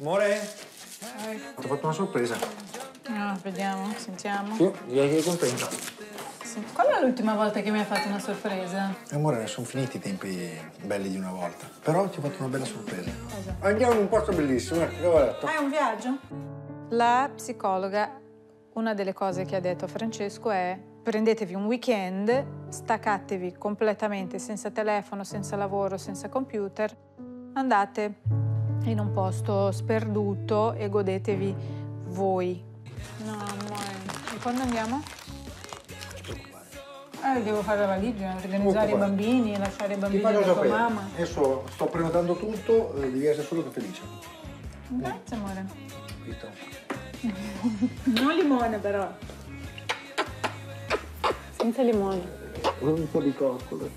Amore? Ti ho fatto una sorpresa. No, vediamo, sentiamo. Sì, direi che è contenta. Sì. Qual è l'ultima volta che mi hai fatto una sorpresa? Amore, sono finiti i tempi belli di una volta. Però ti ho fatto una bella sorpresa. Andiamo in un posto bellissimo, eh, dove ho letto. Ah, è un viaggio? La psicologa, una delle cose che ha detto a Francesco è prendetevi un weekend, staccatevi completamente senza telefono, senza lavoro, senza computer, andate in un posto sperduto e godetevi voi. No, amore. E quando andiamo? Eh, devo fare la valigia, organizzare i bambini, lasciare i bambini da tua mamma. Adesso sto prenotando tutto, eh, devi essere solo che felice. Grazie, amore. Capito? Non limone, però. Senza limone. Un po' di coccole.